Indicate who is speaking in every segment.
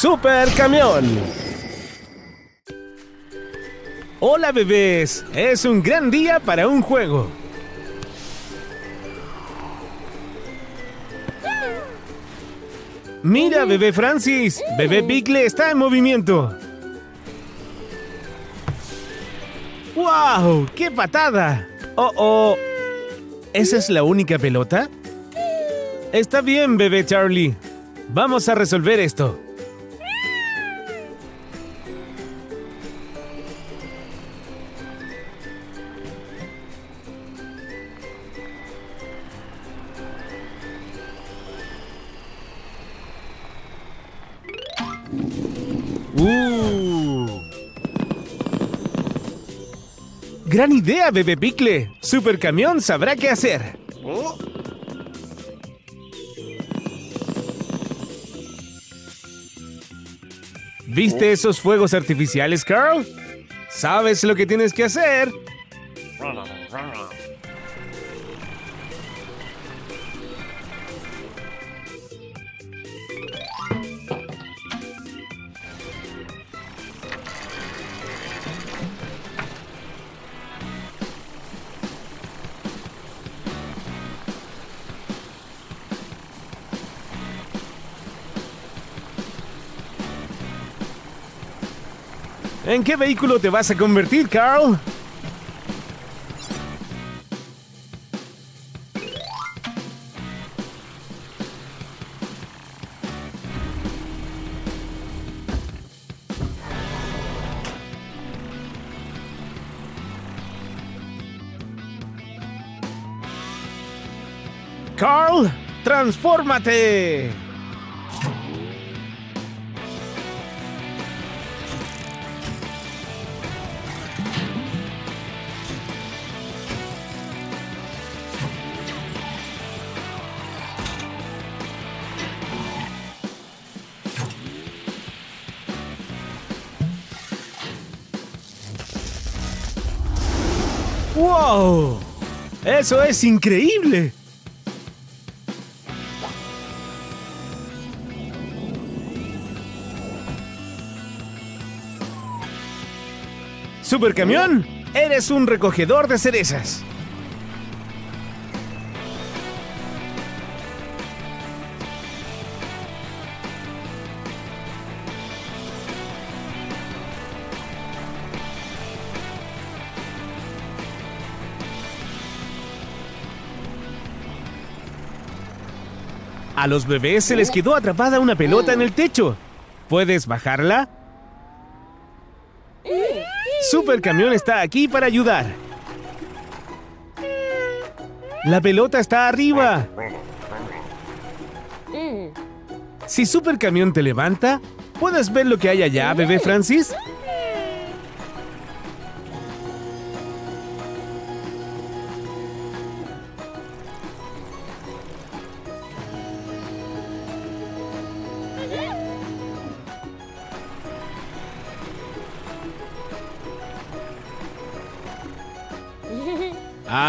Speaker 1: Super Camión. Hola bebés, es un gran día para un juego. Mira, bebé Francis, bebé Bigle está en movimiento. ¡Wow! ¡Qué patada! Oh, oh. ¿Esa es la única pelota? Está bien, bebé Charlie. Vamos a resolver esto. Gran idea, bebé Picle. Supercamión sabrá qué hacer. ¿Viste esos fuegos artificiales, Carl? ¿Sabes lo que tienes que hacer? ¿En qué vehículo te vas a convertir, Carl? Carl, transfórmate. ¡Eso es increíble! Supercamión, eres un recogedor de cerezas. Los bebés se les quedó atrapada una pelota en el techo. ¿Puedes bajarla? Supercamión está aquí para ayudar. La pelota está arriba. Si Supercamión te levanta, ¿puedes ver lo que hay allá, bebé Francis?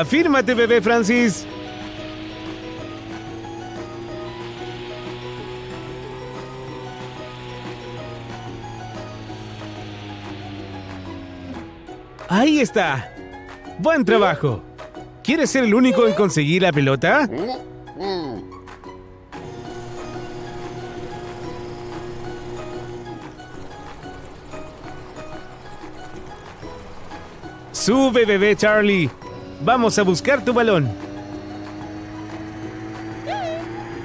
Speaker 1: Afírmate, bebé Francis. Ahí está. Buen trabajo. ¿Quieres ser el único en conseguir la pelota? Sube, bebé Charlie. Vamos a buscar tu balón.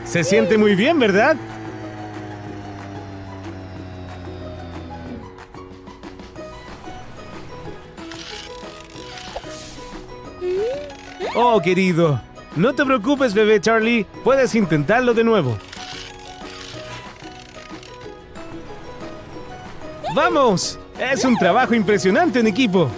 Speaker 1: Se siente muy bien, ¿verdad? Oh, querido. No te preocupes, bebé Charlie. Puedes intentarlo de nuevo. ¡Vamos! Es un trabajo impresionante en equipo.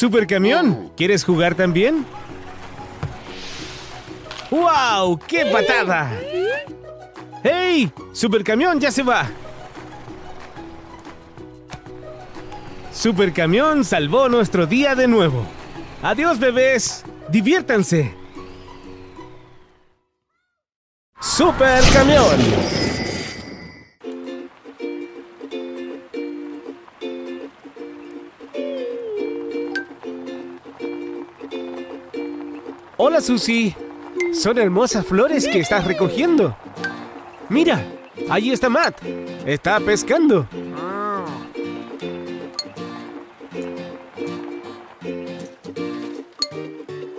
Speaker 1: Supercamión, ¿quieres jugar también? ¡Wow! ¡Qué patada! ¡Hey! ¡Supercamión ya se va! Supercamión salvó nuestro día de nuevo. Adiós, bebés. Diviértanse. Supercamión. Hola, Susie. Son hermosas flores que estás recogiendo. Mira, ahí está Matt. Está pescando.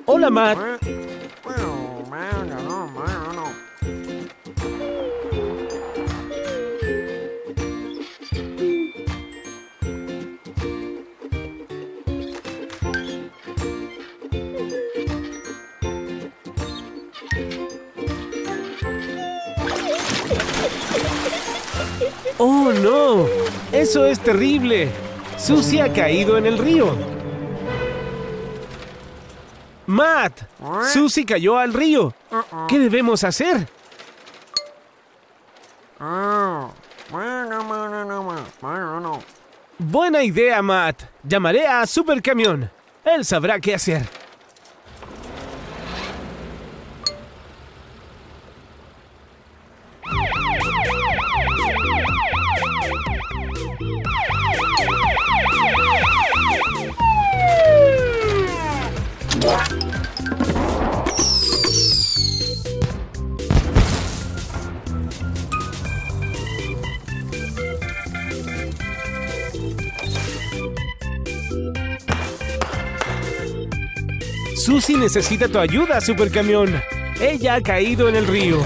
Speaker 1: Hola, Matt. ¡Eso es terrible! Susie ha caído en el río. Matt, Susie cayó al río. ¿Qué debemos hacer? Buena idea, Matt. Llamaré a Supercamión. Él sabrá qué hacer. Susie necesita tu ayuda, Supercamión. Ella ha caído en el río.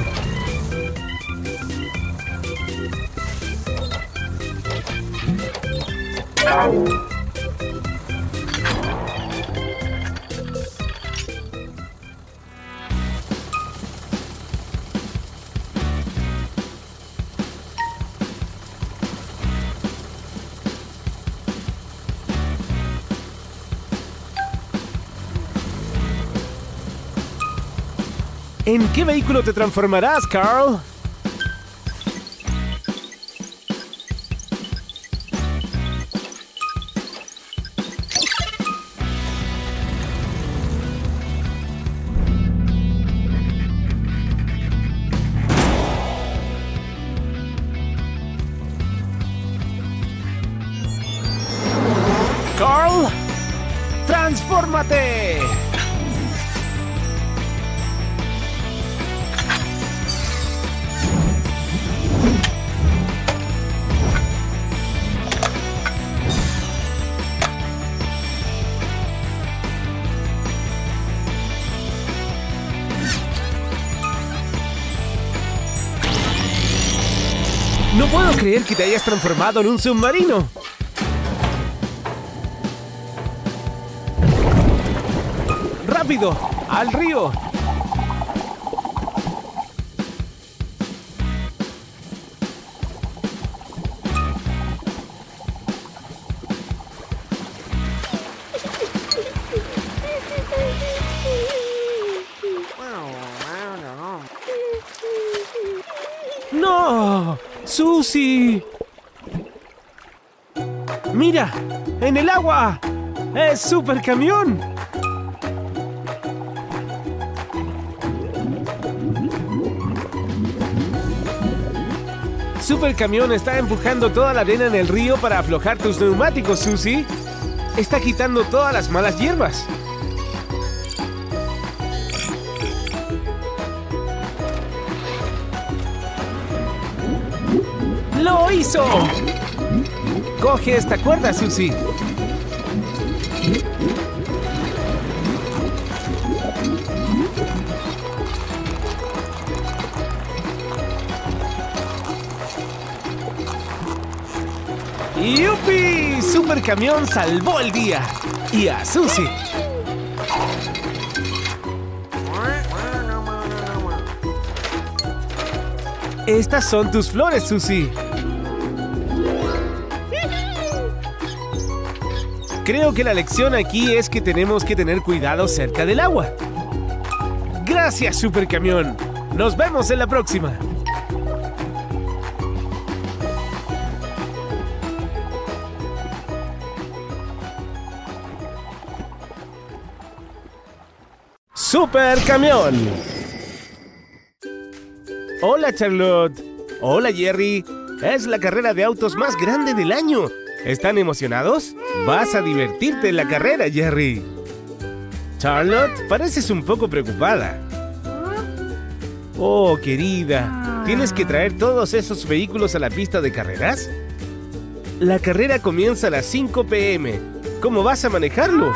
Speaker 1: ¿En qué vehículo te transformarás, Carl? Carl, transfórmate. Creer que te hayas transformado en un submarino. ¡Rápido! ¡Al río! ¡No! ¡Susie! ¡Mira! ¡En el agua! ¡Es Supercamión! Supercamión está empujando toda la arena en el río para aflojar tus neumáticos, Susie. Está quitando todas las malas hierbas. Coge esta cuerda, Susie. ¡Yupi! Supercamión salvó el día. Y a Susie. Estas son tus flores, Susie. Creo que la lección aquí es que tenemos que tener cuidado cerca del agua. Gracias, Supercamión. Nos vemos en la próxima. Supercamión. Hola, Charlotte. Hola, Jerry. Es la carrera de autos más grande del año. ¿Están emocionados? Vas a divertirte en la carrera, Jerry. Charlotte, pareces un poco preocupada. Oh, querida, ¿tienes que traer todos esos vehículos a la pista de carreras? La carrera comienza a las 5 pm. ¿Cómo vas a manejarlo?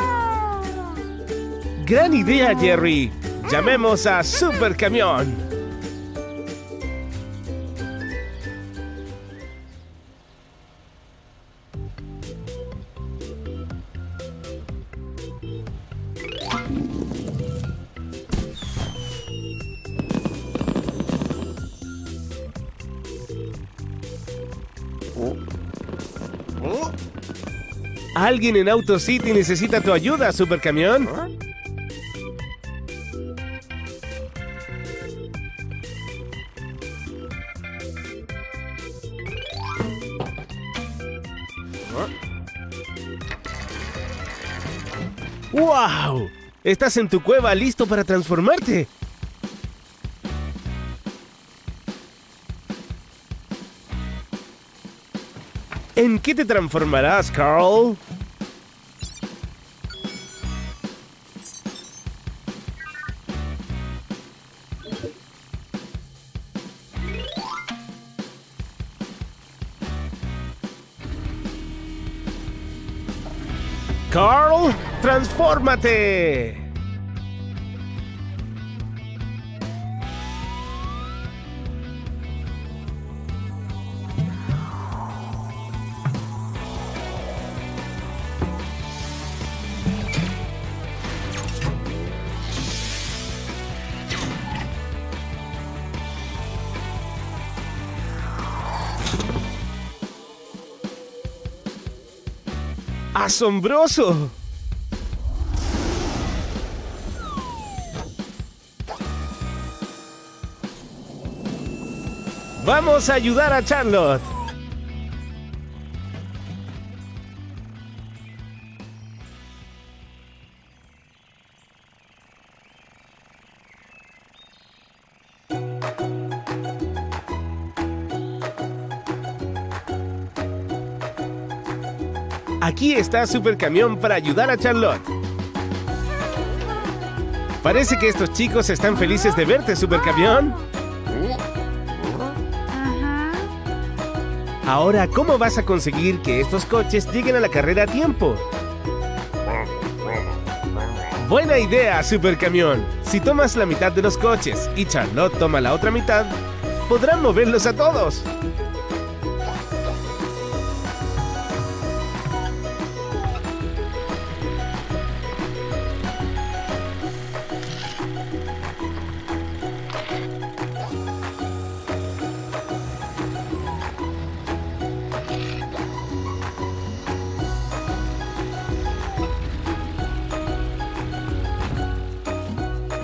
Speaker 1: Gran idea, Jerry. Llamemos a Supercamión. Alguien en Auto City necesita tu ayuda, Supercamión. ¡Wow! Estás en tu cueva listo para transformarte. ¿En qué te transformarás, Carl? Transfórmate. ¡Asombroso! Vamos a ayudar a Charlotte. Aquí está Supercamión para ayudar a Charlotte. Parece que estos chicos están felices de verte, Supercamión. Ahora, ¿cómo vas a conseguir que estos coches lleguen a la carrera a tiempo? Buena idea, Supercamión. Si tomas la mitad de los coches y Charlotte toma la otra mitad, podrán moverlos a todos.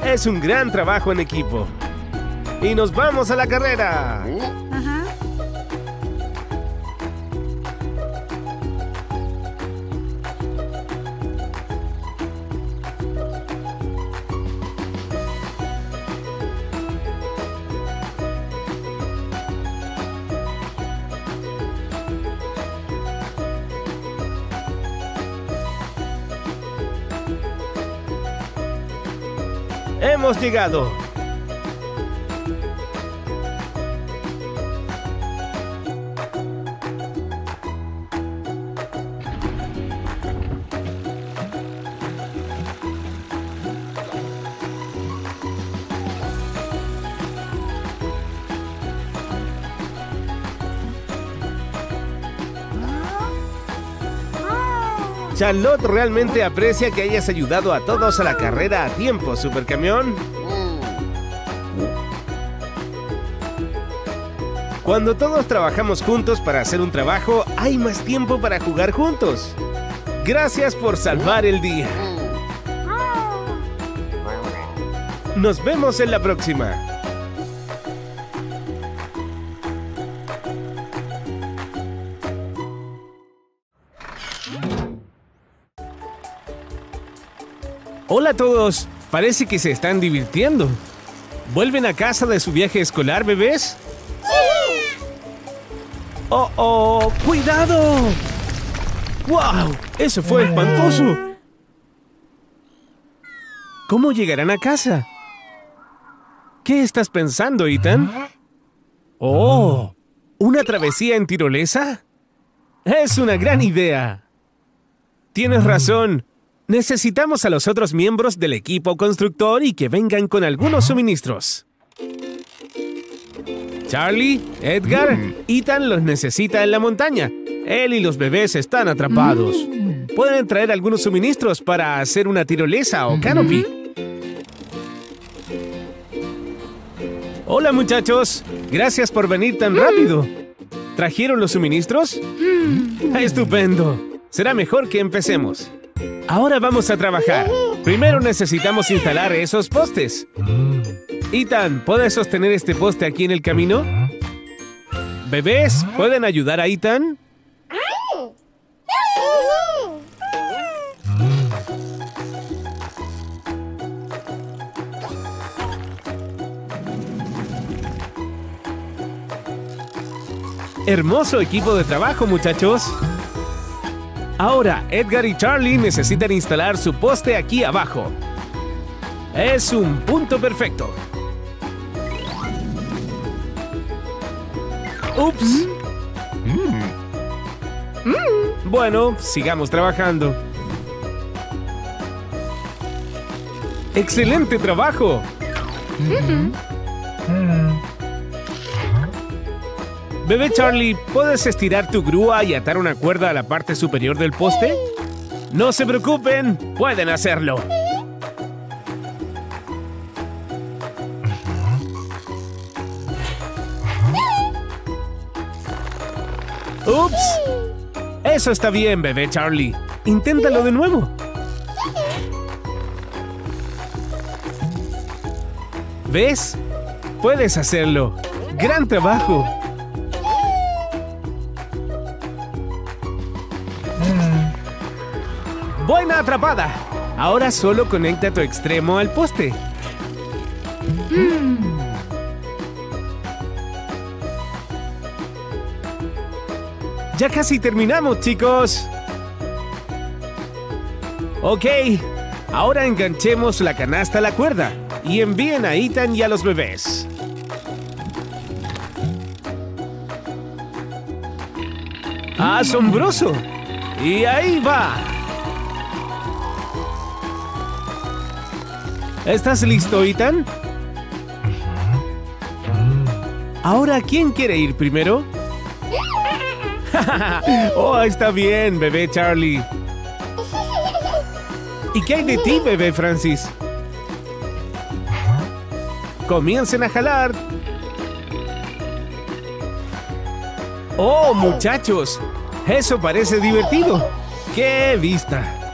Speaker 1: Es un gran trabajo en equipo. Y nos vamos a la carrera. Hemos. Charlotte realmente aprecia que hayas ayudado a todos a la carrera a tiempo, Supercamión. Cuando todos trabajamos juntos para hacer un trabajo, hay más tiempo para jugar juntos. Gracias por salvar el día. Nos vemos en la próxima. Hola a todos. Parece que se están divirtiendo. ¿Vuelven a casa de su viaje escolar, bebés? ¡Oh, oh! ¡Cuidado! ¡Wow! ¡Eso fue espantoso! ¿Cómo llegarán a casa? ¿Qué estás pensando, Ethan? ¡Oh! ¿Una travesía en tirolesa? Es una gran idea. Tienes razón. Necesitamos a los otros miembros del equipo constructor y que vengan con algunos suministros. Charlie, Edgar, Ethan los necesita en la montaña. Él y los bebés están atrapados. Pueden traer algunos suministros para hacer una tirolesa o canopy. Hola muchachos, gracias por venir tan rápido. ¿Trajeron los suministros? Estupendo. Será mejor que empecemos. Ahora vamos a trabajar. Primero necesitamos instalar esos postes. Ethan, ¿puedes sostener este poste aquí en el camino? ¿Bebés, pueden ayudar a Ethan? Hermoso equipo de trabajo, muchachos. Ahora, Edgar y Charlie necesitan instalar su poste aquí abajo. Es un punto perfecto. Ups. Bueno, sigamos trabajando. ¡Excelente trabajo! Bebé Charlie, ¿puedes estirar tu grúa y atar una cuerda a la parte superior del poste? No se preocupen, pueden hacerlo. ¡Ups! Eso está bien, bebé Charlie. Inténtalo de nuevo. ¿Ves? Puedes hacerlo. ¡Gran trabajo! Atrapada! Ahora solo conecta tu extremo al poste. Ya casi terminamos, chicos. Ok, ahora enganchemos la canasta a la cuerda y envíen a Ethan y a los bebés. ¡Asombroso! Y ahí va. ¿Estás listo, Ethan? Ahora, ¿quién quiere ir primero? oh, está bien, bebé Charlie. ¿Y qué hay de ti, bebé Francis? Comiencen a jalar. Oh, muchachos, eso parece divertido. ¡Qué vista!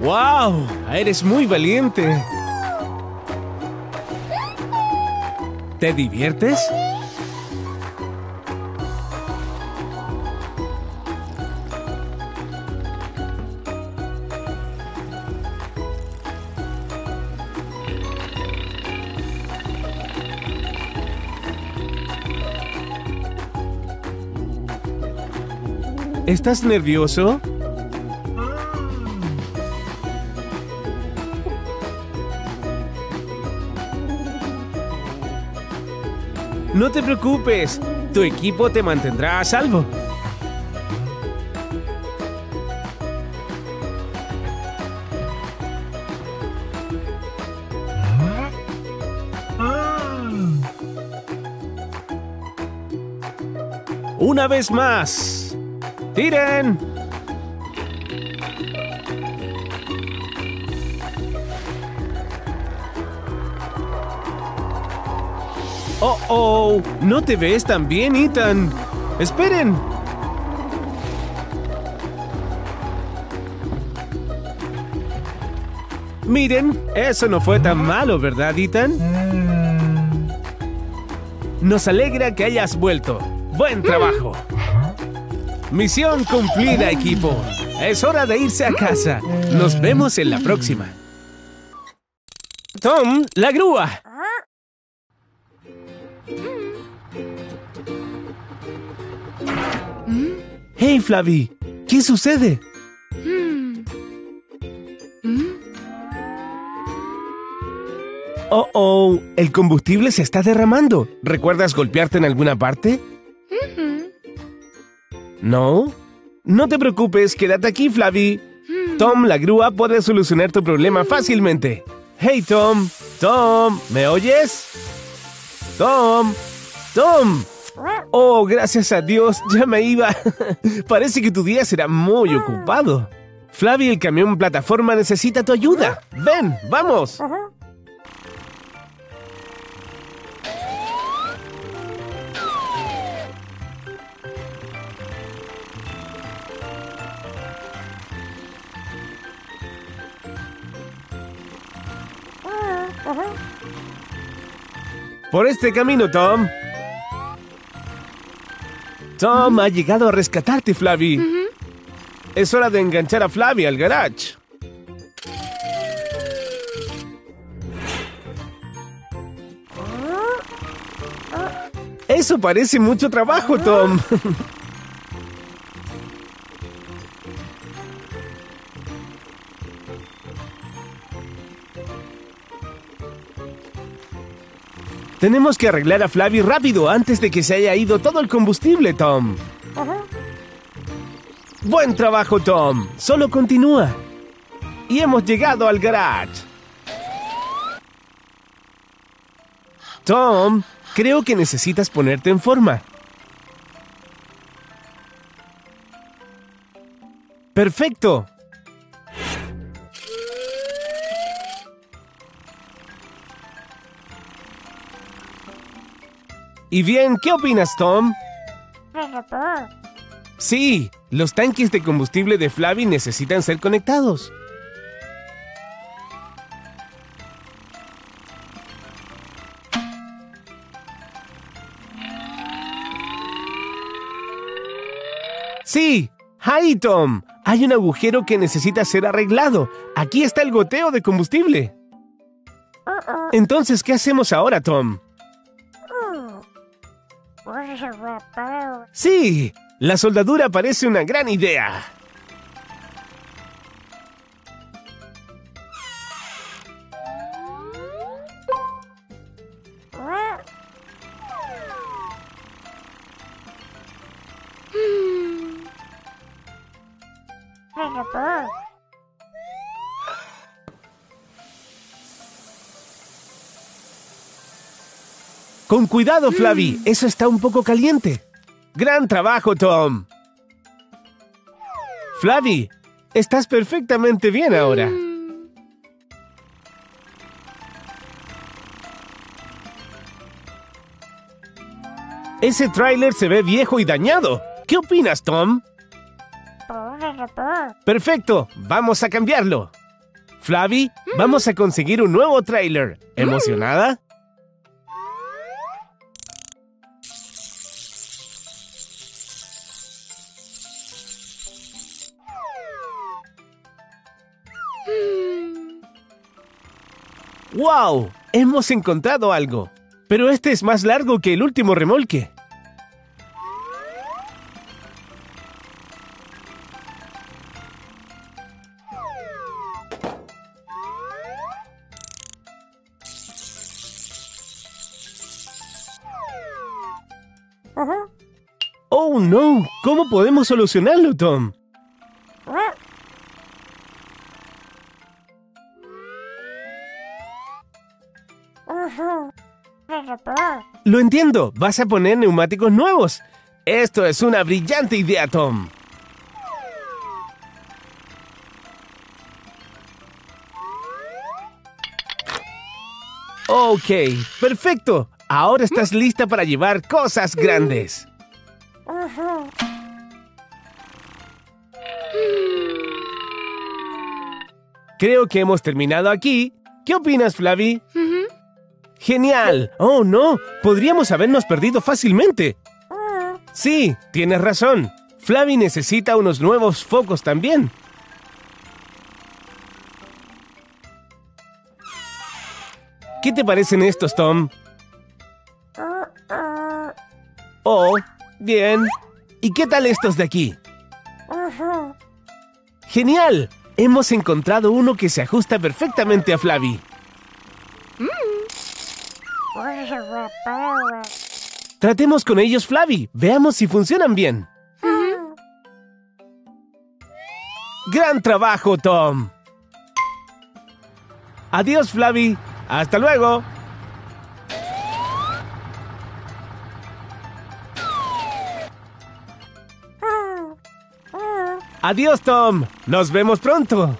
Speaker 1: ¡Wow! Eres muy valiente. ¿Te diviertes? ¿Estás nervioso? No te preocupes, tu equipo te mantendrá a salvo. Una vez más. ¡Tiren! Oh, oh, no te ves tan bien, Ethan. Esperen. Miren, eso no fue tan malo, ¿verdad, Ethan? Nos alegra que hayas vuelto. Buen trabajo. Misión cumplida, equipo. Es hora de irse a casa. Nos vemos en la próxima. Tom, la grúa. Ah. Hey, Flavi. ¿Qué sucede? Oh, oh, el combustible se está derramando. ¿Recuerdas golpearte en alguna parte? ¿No? No te preocupes, quédate aquí, Flavi. Tom, la grúa puede solucionar tu problema fácilmente. Hey, Tom. Tom, ¿me oyes? Tom. Tom. Oh, gracias a Dios, ya me iba. Parece que tu día será muy ocupado. Flavi, el camión plataforma necesita tu ayuda. Ven, vamos. Por este camino, Tom. Tom ha llegado a rescatarte, Flavi. Es hora de enganchar a Flavi al garage. Eso parece mucho trabajo, Tom. Tenemos que arreglar a Flavi rápido antes de que se haya ido todo el combustible, Tom. Buen trabajo, Tom. Solo continúa. Y hemos llegado al garage. Tom, creo que necesitas ponerte en forma. Perfecto. Y bien, ¿qué opinas, Tom? Sí, los tanques de combustible de Flavi necesitan ser conectados. Sí, ¡Hi, Tom! Hay un agujero que necesita ser arreglado. Aquí está el goteo de combustible. Entonces, ¿qué hacemos ahora, Tom? Sí, la soldadura parece una gran idea. Con cuidado, Flavi. Eso está un poco caliente. Gran trabajo, Tom. Flavi, estás perfectamente bien ahora. Ese tráiler se ve viejo y dañado. ¿Qué opinas, Tom? Perfecto, vamos a cambiarlo. Flavi, vamos a conseguir un nuevo tráiler. ¿Emocionada? ¡Wow! Hemos encontrado algo. Pero este es más largo que el último remolque. ¡Oh, no! ¿Cómo podemos solucionarlo, Tom? Lo entiendo, vas a poner neumáticos nuevos. Esto es una brillante idea, Tom. Ok, perfecto. Ahora estás lista para llevar cosas grandes. Creo que hemos terminado aquí. ¿Qué opinas, Flavi? ¡Genial! ¡Oh, no! Podríamos habernos perdido fácilmente. Sí, tienes razón. Flavi necesita unos nuevos focos también. ¿Qué te parecen estos, Tom? Oh, bien. ¿Y qué tal estos de aquí? ¡Genial! Hemos encontrado uno que se ajusta perfectamente a Flavi. Tratemos con ellos, Flavi. Veamos si funcionan bien. ¡Gran trabajo, Tom! Adiós, Flavi. Hasta luego. Adiós, Tom. Nos vemos pronto.